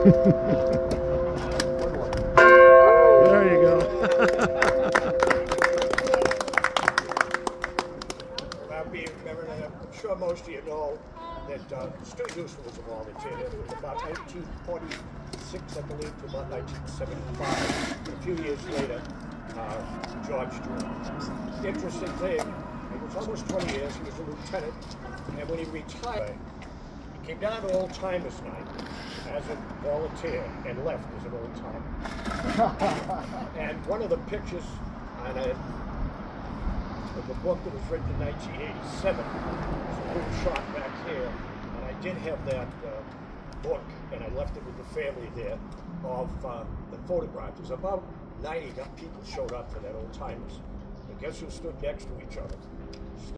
there you go. I'm sure most of you know that uh, Stu Houston was a volunteer. It about 1946, I believe, to about 1975. A few years later, uh, George joined. Interesting thing, it was almost 20 years. He was a lieutenant, and when he retired, came down to Old Timers Night as a volunteer and left as an old timer. and one of the pictures on a of the book that was written in 1987. There's a little shot back here, and I did have that uh, book, and I left it with the family there, of uh, the photograph. There's about 90 people showed up for that old timers. And guess who stood next to each other?